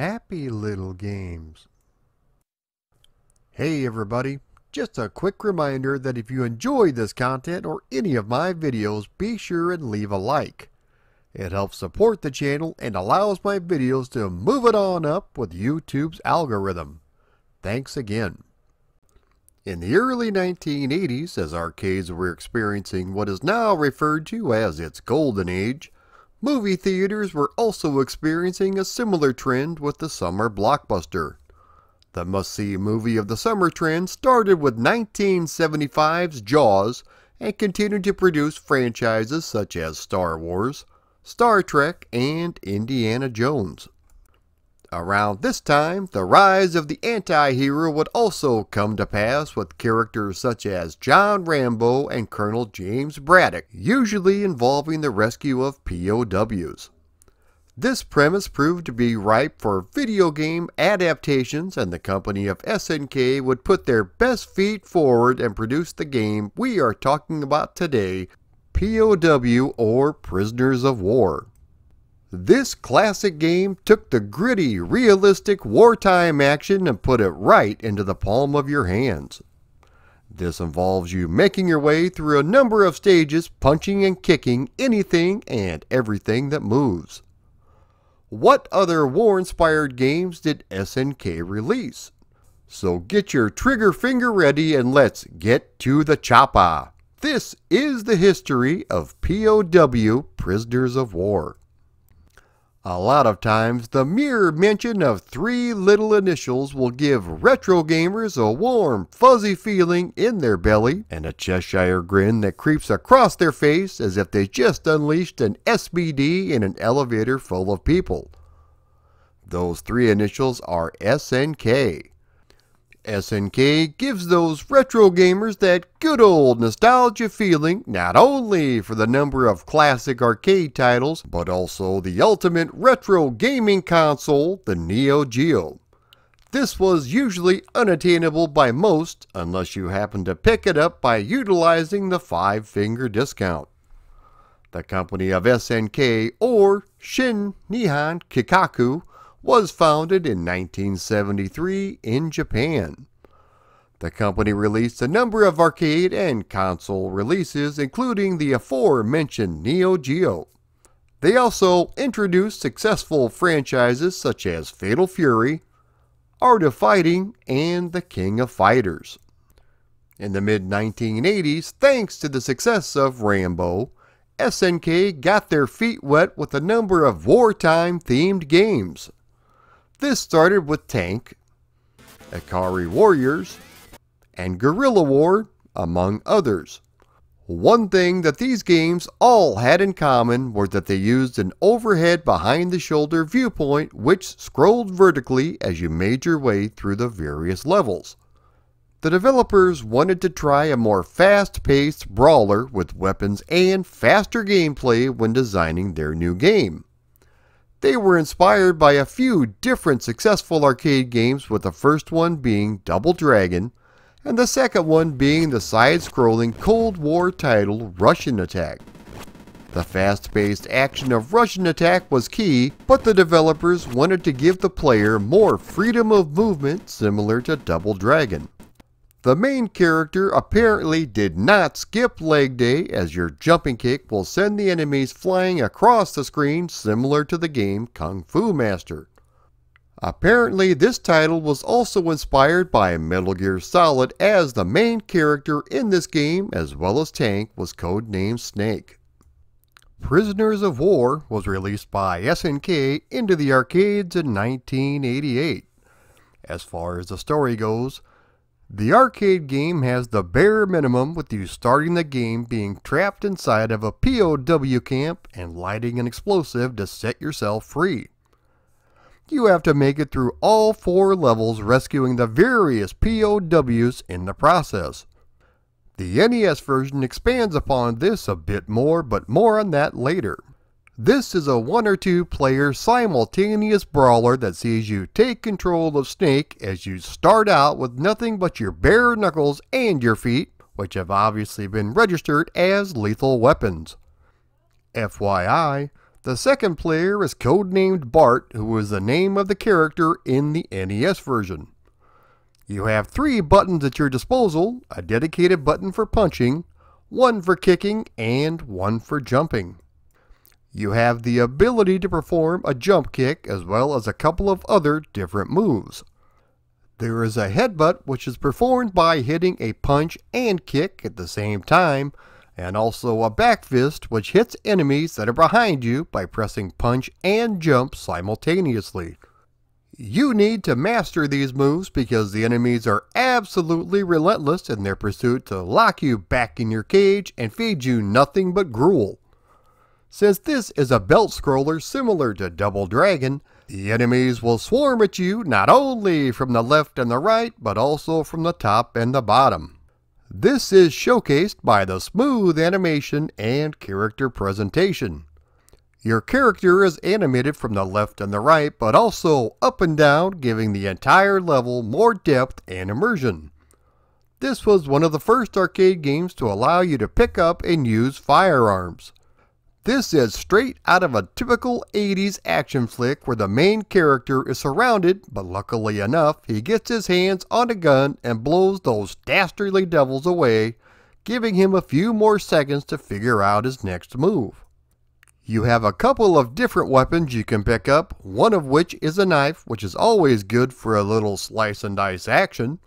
happy little games. Hey everybody, just a quick reminder that if you enjoy this content or any of my videos, be sure and leave a like. It helps support the channel and allows my videos to move it on up with YouTube's algorithm. Thanks again. In the early 1980s, as arcades were experiencing what is now referred to as its golden age, movie theaters were also experiencing a similar trend with the summer blockbuster. The must-see movie of the summer trend started with 1975's Jaws and continued to produce franchises such as Star Wars, Star Trek, and Indiana Jones. Around this time, the rise of the anti-hero would also come to pass with characters such as John Rambo and Colonel James Braddock, usually involving the rescue of POWs. This premise proved to be ripe for video game adaptations and the company of SNK would put their best feet forward and produce the game we are talking about today, POW or Prisoners of War. This classic game took the gritty, realistic wartime action and put it right into the palm of your hands. This involves you making your way through a number of stages, punching and kicking anything and everything that moves. What other war-inspired games did SNK release? So get your trigger finger ready and let's get to the choppa. This is the history of POW Prisoners of War. A lot of times, the mere mention of three little initials will give retro gamers a warm, fuzzy feeling in their belly and a Cheshire grin that creeps across their face as if they just unleashed an SBD in an elevator full of people. Those three initials are SNK. SNK gives those retro gamers that good old nostalgia feeling not only for the number of classic arcade titles, but also the ultimate retro gaming console, the Neo Geo. This was usually unattainable by most unless you happened to pick it up by utilizing the five finger discount. The company of SNK or Shin Nihon Kikaku was founded in 1973 in Japan. The company released a number of arcade and console releases, including the aforementioned Neo Geo. They also introduced successful franchises such as Fatal Fury, Art of Fighting, and The King of Fighters. In the mid 1980s, thanks to the success of Rambo, SNK got their feet wet with a number of wartime themed games. This started with Tank, Ikari Warriors, and Guerrilla War, among others. One thing that these games all had in common was that they used an overhead behind the shoulder viewpoint which scrolled vertically as you made your way through the various levels. The developers wanted to try a more fast-paced brawler with weapons and faster gameplay when designing their new game. They were inspired by a few different successful arcade games with the first one being Double Dragon and the second one being the side-scrolling Cold War title Rush'n Attack. The fast-paced action of Rush'n Attack was key, but the developers wanted to give the player more freedom of movement similar to Double Dragon. The main character apparently did not skip leg day as your jumping kick will send the enemies flying across the screen similar to the game Kung Fu Master. Apparently this title was also inspired by Metal Gear Solid as the main character in this game as well as Tank was codenamed Snake. Prisoners of War was released by SNK into the arcades in 1988. As far as the story goes, the arcade game has the bare minimum with you starting the game being trapped inside of a POW camp and lighting an explosive to set yourself free. You have to make it through all four levels rescuing the various POWs in the process. The NES version expands upon this a bit more, but more on that later. This is a one or two player simultaneous brawler that sees you take control of Snake as you start out with nothing but your bare knuckles and your feet, which have obviously been registered as lethal weapons. FYI, The second player is codenamed Bart, who is the name of the character in the NES version. You have three buttons at your disposal, a dedicated button for punching, one for kicking, and one for jumping. You have the ability to perform a jump kick as well as a couple of other different moves. There is a headbutt which is performed by hitting a punch and kick at the same time, and also a back fist which hits enemies that are behind you by pressing punch and jump simultaneously. You need to master these moves because the enemies are absolutely relentless in their pursuit to lock you back in your cage and feed you nothing but gruel. Since this is a belt scroller similar to Double Dragon, the enemies will swarm at you not only from the left and the right, but also from the top and the bottom. This is showcased by the smooth animation and character presentation. Your character is animated from the left and the right, but also up and down, giving the entire level more depth and immersion. This was one of the first arcade games to allow you to pick up and use firearms. This is straight out of a typical 80s action flick where the main character is surrounded, but luckily enough, he gets his hands on a gun and blows those dastardly devils away, giving him a few more seconds to figure out his next move. You have a couple of different weapons you can pick up, one of which is a knife, which is always good for a little slice and dice action.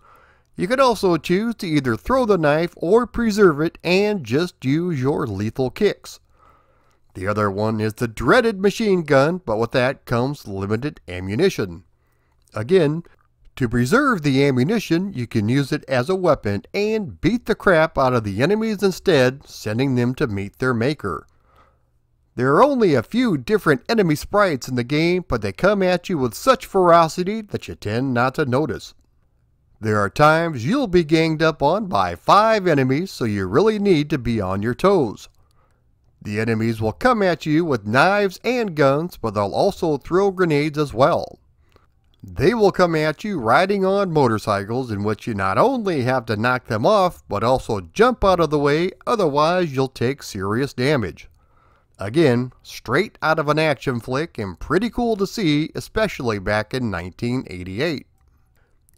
You can also choose to either throw the knife or preserve it and just use your lethal kicks. The other one is the dreaded machine gun, but with that comes limited ammunition. Again, to preserve the ammunition, you can use it as a weapon and beat the crap out of the enemies instead, sending them to meet their maker. There are only a few different enemy sprites in the game, but they come at you with such ferocity that you tend not to notice. There are times you'll be ganged up on by five enemies, so you really need to be on your toes. The enemies will come at you with knives and guns, but they'll also throw grenades as well. They will come at you riding on motorcycles in which you not only have to knock them off, but also jump out of the way, otherwise you'll take serious damage. Again, straight out of an action flick and pretty cool to see, especially back in 1988.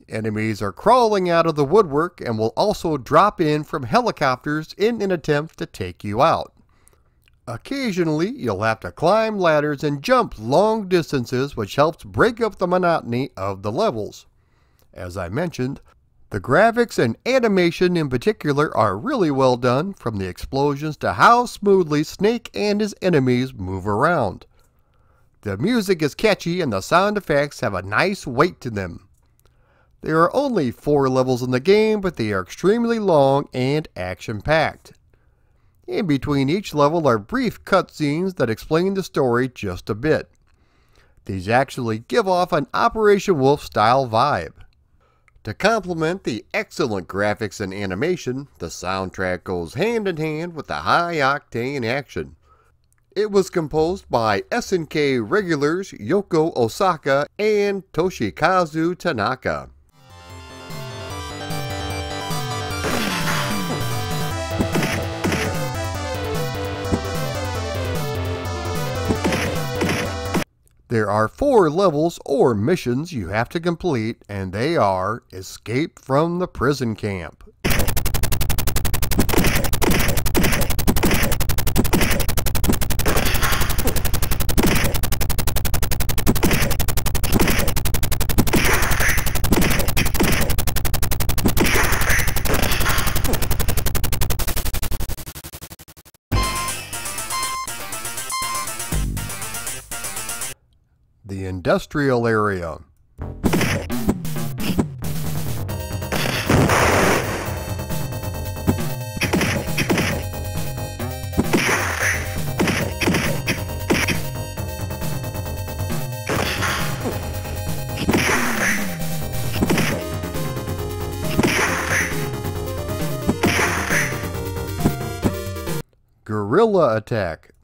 Enemies are crawling out of the woodwork and will also drop in from helicopters in an attempt to take you out. Occasionally, you'll have to climb ladders and jump long distances, which helps break up the monotony of the levels. As I mentioned, the graphics and animation in particular are really well done, from the explosions to how smoothly Snake and his enemies move around. The music is catchy and the sound effects have a nice weight to them. There are only four levels in the game, but they are extremely long and action-packed. In between each level are brief cutscenes that explain the story just a bit. These actually give off an Operation Wolf style vibe. To complement the excellent graphics and animation, the soundtrack goes hand in hand with the high-octane action. It was composed by SNK regulars Yoko Osaka and Toshikazu Tanaka. There are four levels or missions you have to complete, and they are Escape from the Prison Camp. Industrial area. Guerrilla attack.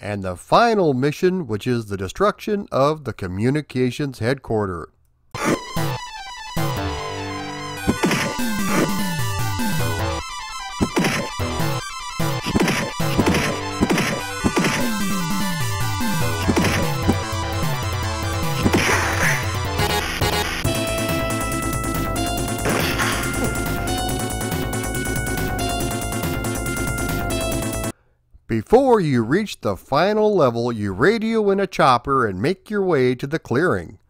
And the final mission, which is the destruction of the communications headquarters. Before you reach the final level, you radio in a chopper and make your way to the clearing.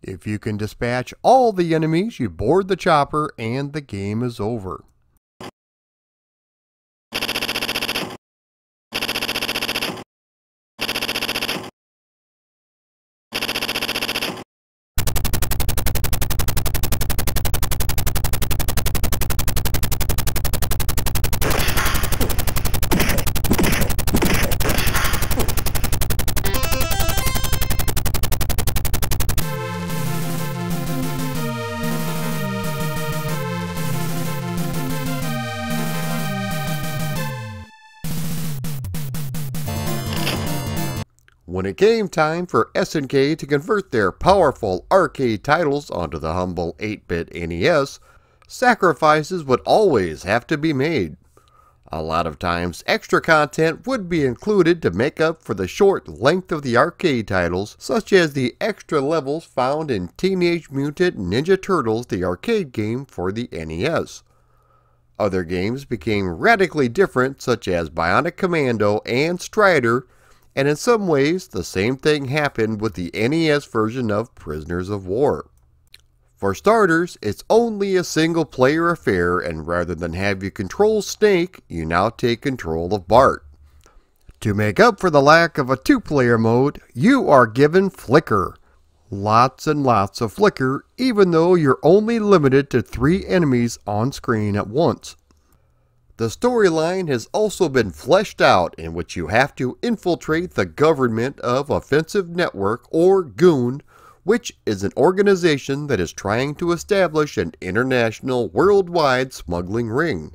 If you can dispatch all the enemies, you board the chopper and the game is over. When it came time for SNK to convert their powerful arcade titles onto the humble 8-bit NES, sacrifices would always have to be made. A lot of times, extra content would be included to make up for the short length of the arcade titles, such as the extra levels found in Teenage Mutant Ninja Turtles the arcade game for the NES. Other games became radically different, such as Bionic Commando and Strider, and in some ways, the same thing happened with the NES version of Prisoners of War. For starters, it's only a single player affair, and rather than have you control Snake, you now take control of Bart. To make up for the lack of a two player mode, you are given Flicker. Lots and lots of Flicker, even though you're only limited to three enemies on screen at once. The storyline has also been fleshed out in which you have to infiltrate the government of Offensive Network or GOON, which is an organization that is trying to establish an international worldwide smuggling ring.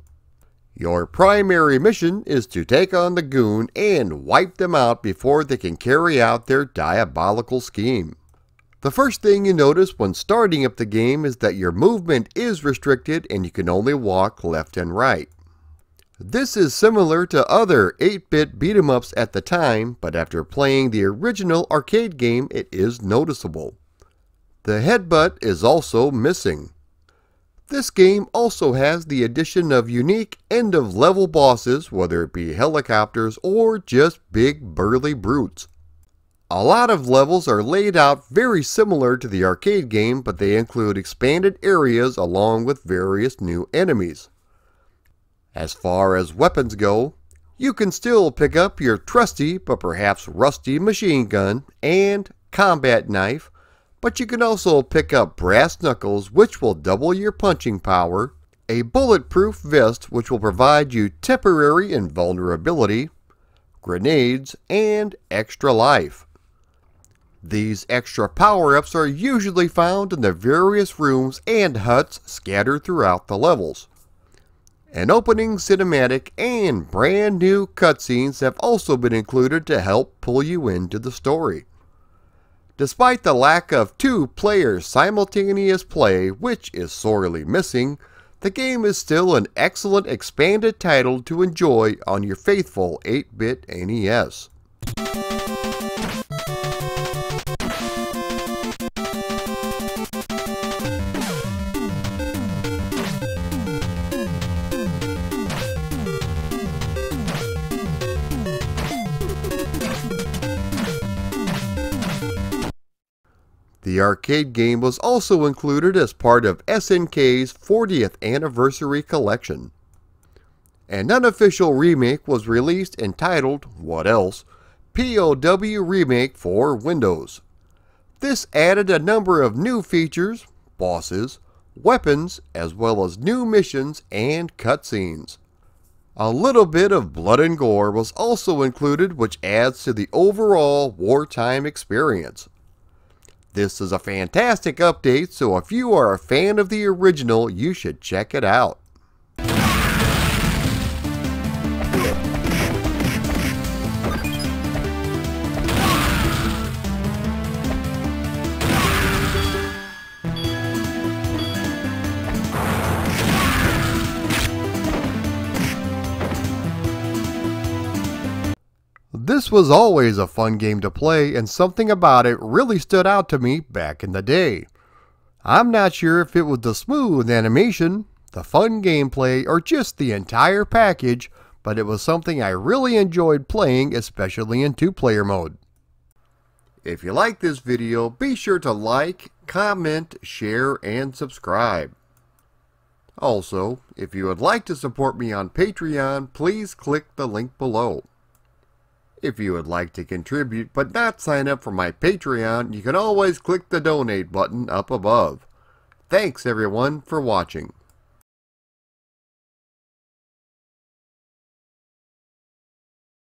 Your primary mission is to take on the Goon and wipe them out before they can carry out their diabolical scheme. The first thing you notice when starting up the game is that your movement is restricted and you can only walk left and right. This is similar to other 8-bit beat-em-ups at the time, but after playing the original arcade game it is noticeable. The headbutt is also missing. This game also has the addition of unique end-of-level bosses, whether it be helicopters or just big burly brutes. A lot of levels are laid out very similar to the arcade game, but they include expanded areas along with various new enemies. As far as weapons go, you can still pick up your trusty but perhaps rusty machine gun and combat knife, but you can also pick up brass knuckles which will double your punching power, a bulletproof vest which will provide you temporary invulnerability, grenades, and extra life. These extra power-ups are usually found in the various rooms and huts scattered throughout the levels. An opening cinematic and brand new cutscenes have also been included to help pull you into the story. Despite the lack of two player simultaneous play, which is sorely missing, the game is still an excellent expanded title to enjoy on your faithful 8-bit NES. The arcade game was also included as part of SNK's 40th anniversary collection. An unofficial remake was released entitled, What Else? POW Remake for Windows. This added a number of new features, bosses, weapons, as well as new missions and cutscenes. A little bit of blood and gore was also included which adds to the overall wartime experience. This is a fantastic update, so if you are a fan of the original, you should check it out. This was always a fun game to play and something about it really stood out to me back in the day. I'm not sure if it was the smooth animation, the fun gameplay, or just the entire package, but it was something I really enjoyed playing, especially in two-player mode. If you like this video, be sure to like, comment, share, and subscribe. Also, if you would like to support me on Patreon, please click the link below. If you would like to contribute but not sign up for my Patreon, you can always click the donate button up above. Thanks everyone for watching.